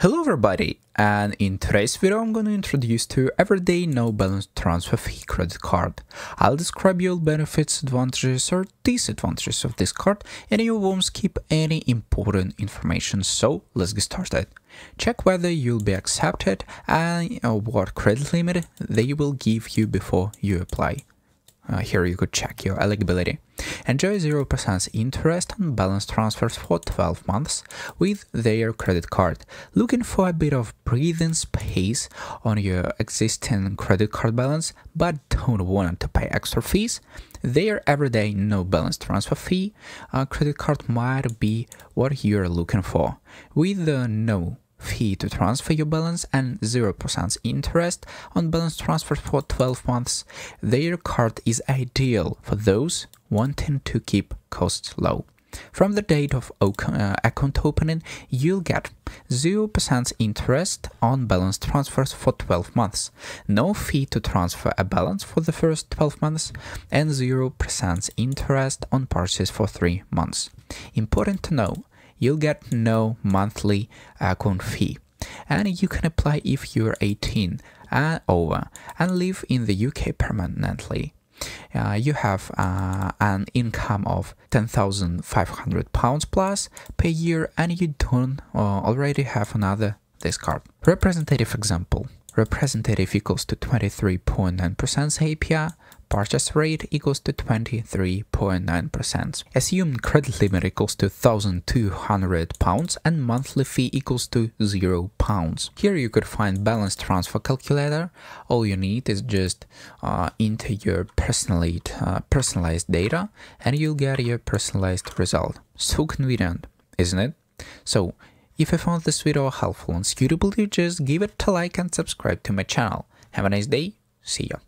Hello everybody and in today's video I'm going to introduce to everyday no balance transfer fee credit card. I'll describe you all benefits, advantages or disadvantages of this card and you won't skip any important information so let's get started. Check whether you'll be accepted and what credit limit they will give you before you apply. Uh, here you could check your eligibility. Enjoy 0% interest on balance transfers for 12 months with their credit card. Looking for a bit of breathing space on your existing credit card balance but don't want to pay extra fees? Their everyday no balance transfer fee uh, credit card might be what you're looking for. With the no fee to transfer your balance and 0% interest on balance transfers for 12 months, their card is ideal for those wanting to keep costs low. From the date of uh, account opening, you'll get 0% interest on balance transfers for 12 months, no fee to transfer a balance for the first 12 months, and 0% interest on purchases for 3 months. Important to know, you'll get no monthly account fee. And you can apply if you're 18 and over and live in the UK permanently. Uh, you have uh, an income of 10,500 pounds plus per year and you don't uh, already have another this card. Representative example. Representative equals to 23.9% APR, purchase rate equals to 23.9%. Assume credit limit equals to 1200 pounds and monthly fee equals to 0 pounds. Here you could find balance transfer calculator. All you need is just uh, enter your personalized, uh, personalized data and you'll get your personalized result. So convenient, isn't it? So if you found this video helpful and suitable, you just give it a like and subscribe to my channel. Have a nice day. See ya.